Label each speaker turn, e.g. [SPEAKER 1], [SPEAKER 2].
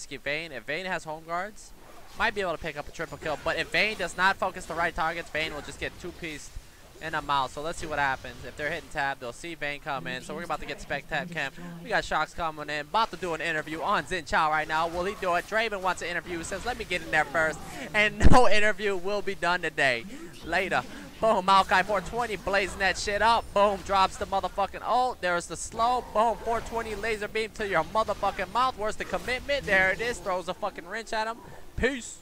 [SPEAKER 1] risky Vayne. If Vayne has home guards, might be able to pick up a triple kill. But if Vayne does not focus the right targets, Vayne will just get two-pieced in a mouth. So let's see what happens. If they're hitting tab, they'll see Vayne come in. So we're about to get spec tab camp. We got Sjokz coming in. About to do an interview on Xin Zhao right now. Will he do it? Draven wants an interview. Says, let me get in there first. And no interview will be done today. Later. Boom, Maokai 420 blazing that shit up. Boom, drops the motherfucking ult. There's the slow. Boom, 420 laser beam to your motherfucking mouth. Where's the commitment? There it is. Throws a fucking wrench at him. Peace.